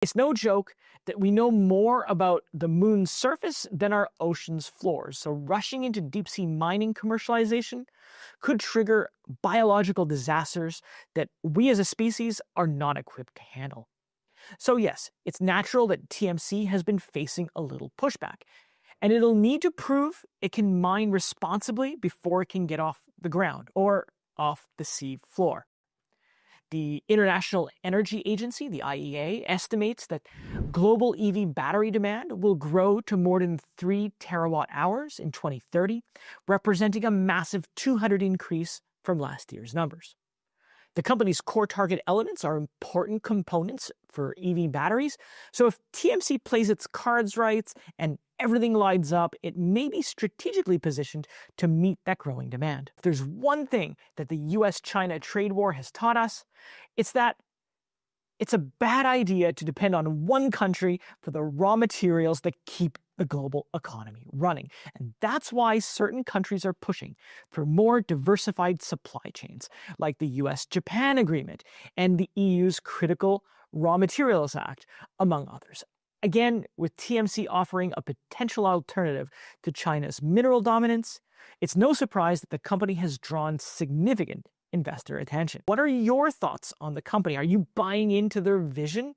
It's no joke that we know more about the moon's surface than our ocean's floors. So, rushing into deep sea mining commercialization could trigger biological disasters that we as a species are not equipped to handle. So, yes, it's natural that TMC has been facing a little pushback, and it'll need to prove it can mine responsibly before it can get off the ground or off the sea floor. The International Energy Agency, the IEA, estimates that global EV battery demand will grow to more than 3 terawatt hours in 2030, representing a massive 200 increase from last year's numbers. The company's core target elements are important components for EV batteries, so if TMC plays its cards right and everything lines up, it may be strategically positioned to meet that growing demand. If there's one thing that the US China trade war has taught us, it's that it's a bad idea to depend on one country for the raw materials that keep the global economy running. And that's why certain countries are pushing for more diversified supply chains, like the US Japan Agreement and the EU's Critical Raw Materials Act, among others. Again, with TMC offering a potential alternative to China's mineral dominance, it's no surprise that the company has drawn significant investor attention. What are your thoughts on the company? Are you buying into their vision?